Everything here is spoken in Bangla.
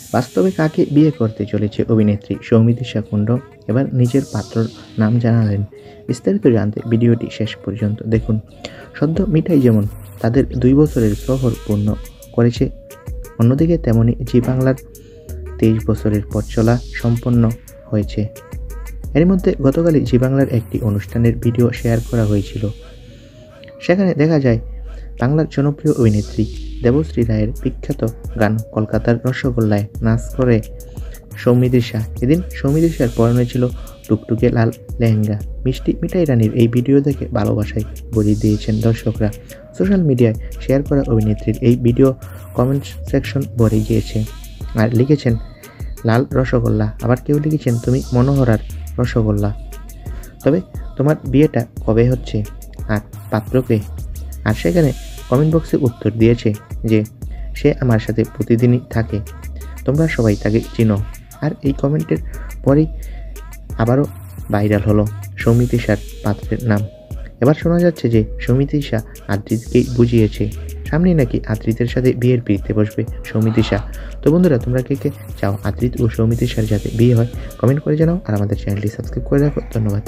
বাস্তবে কাকে বিয়ে করতে চলেছে অভিনেত্রী সৌমিত্রিষা কুণ্ড এবার নিজের পাত্রর নাম জানালেন। বিস্তারিত জানতে ভিডিওটি শেষ পর্যন্ত দেখুন। সদ্য মিঠাই যেমন তাদের দুই বছরের শহর পূর্ণ করেছে, অন্যদিকে তেমনি জি বাংলার তেইশ বছরের পথ চলা সম্পন্ন হয়েছে। এর মধ্যে গতকালই জি বাংলার একটি অনুষ্ঠানের ভিডিও শেয়ার করা হয়েছিল। সেখানে দেখা যায় বাংলার জনপ্রিয় অভিনেত্রী দেবশ্রী রায়ের বিখ্যাত গান কলকাতার রসগোল্লায় নাচ করে সৌমিত্রিষা এদিন সৌমিত্রিষার পরনে ছিল টুকটুকে লাল লেহেঙ্গা। মিষ্টি মিঠাই রানীর এই ভিডিও দেখে ভালোবাসায় ভরিয়ে দিয়েছেন দর্শকরা। সোশ্যাল মিডিয়ায় শেয়ার করা অভিনেত্রীর এই ভিডিও কমেন্ট সেকশন ভরে গিয়েছে। আর লিখেছেন, লাল রসগোল্লা। আবার কেউ লিখেছেন, তুমি মনোহরার রসগোল্লা। তবে তোমার বিয়েটা কবে হচ্ছে? আর পাত্রকে? আর সেখানে কমেন্ট বক্সে উত্তর দিয়েছে যে সে আমার সাথে প্রতিদিনই থাকে। তোমরা সবাই তাকে চিনো। আর এই কমেন্টের পরেই আবারও ভাইরাল হলো সৌমিতিশার পাত্রের নাম। এবার শোনা যাচ্ছে যে সৌমিতিশা আদ্রিতকেই বুঝিয়েছে। সামনেই নাকি আদ্রিতের সাথে বিয়ের পিড়িতে বসবে সৌমিতিশা তো বন্ধুরা, তোমরা কে কে চাও আদ্রিত ও সৌমিতিশার যাতে বিয়ে হয়, কমেন্ট করে জানাও আর আমাদের চ্যানেলটি সাবস্ক্রাইব করে রাখো। ধন্যবাদ।